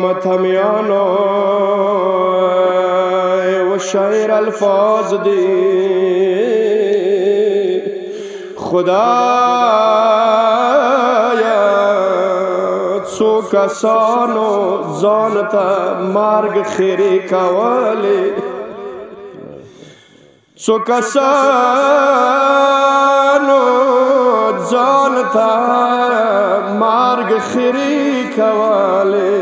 متمیانو و شعر الفاظ دی خدایا څو کسانو ځان ته مارګ خیرې کولې څو کسانو تا مارګ خري کواله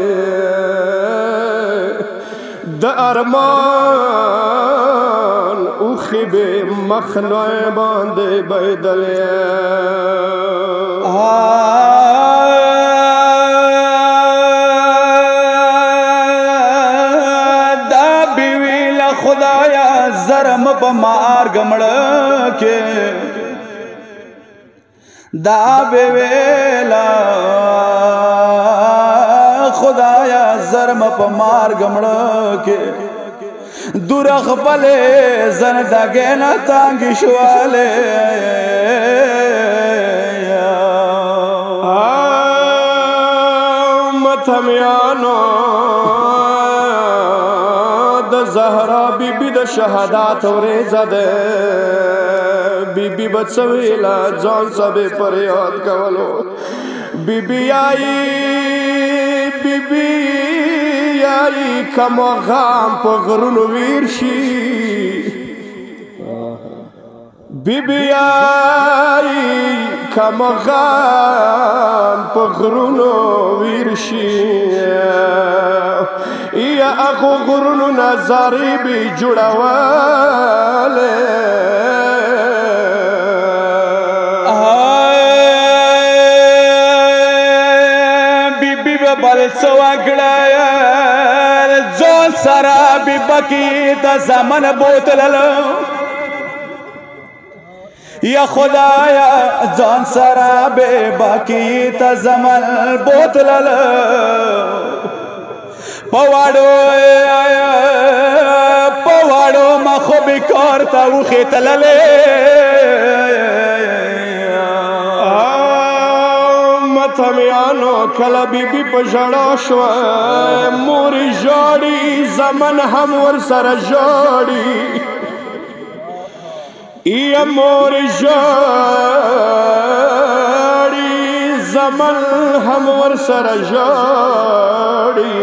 د ارمان او خبه مخنوع باندې بدلې آه خدایا زرم په مارګ مړ کې دا بے ویلا خدایا زرم پا مار گمڑا کے درخ پلے زندہ گینا تانگی شوالے آمت ہم زهرا بیبي د شهادت ورې زده بیبي بچوي لا ځان سبه پر یاد کولو بیبي آئی بیبي آئی کوم غام په غرونو ویر شي بیبی آئی کم غام پا غرونو ویرشی یا اخو غرونو نظاری بی جوڑوالی بل سوګړه زو سرا بي بکی د زمن بوتللو یا خدایا ځان سره به باقی ته زمل بوتلل پواړو پواړو ما خو به کار ته وخه تللې متمیانو کله بیبي په ژړا شو مور ژاړي زمن هم ور سره ژاړي یا مور جاړي زمن هم ور سره جاړي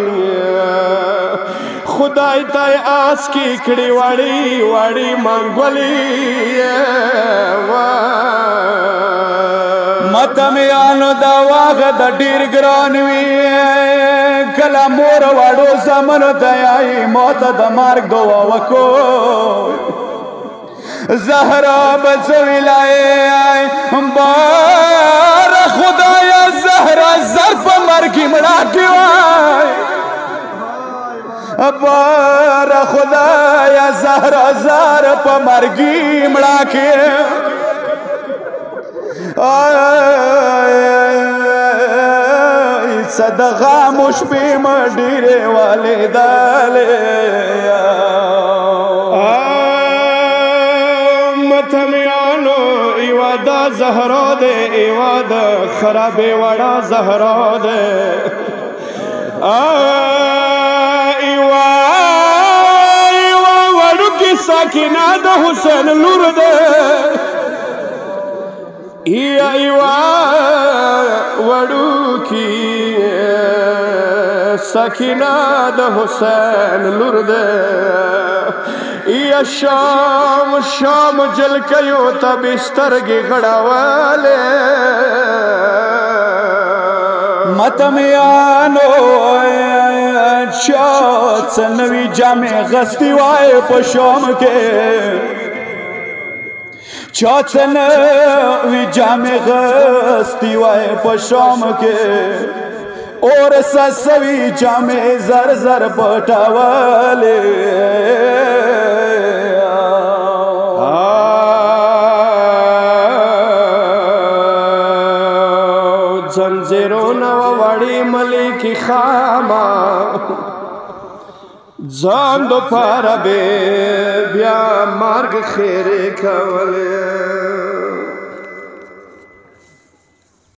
خدای ته آس کې کړي واړي واړي مانګولي وا ماتمیانو دا واغ د ډیر ګران وی کله مور واړو زمن دایي موت د مارګ دوه وکړو زهرا بس ویلای بار خدایا زهرا زر په مرګ مړه کی وای بار خدایا زهرا زر په مرګ مړه کی صدغه مشبه مډیره والداله زهرا دے ایواد خراب وڑا زهرا دے ایوا ایوا وڑو کی ساکینہ دا حسین لور دے ایوا ایوا وڑو کی ساکینہ دا حسین لور دے یا شام شام جل جلو تا بستر گڑا والے مت میان سنوی چوچن غستی وائے پشوم کے چوچن بھی جامے غستی وائے پشام کے اور سسوی وی زر زر سر والے زنجیرونه وړي ملکی خاما ځان دوپاره بیا مارګ خیره کولې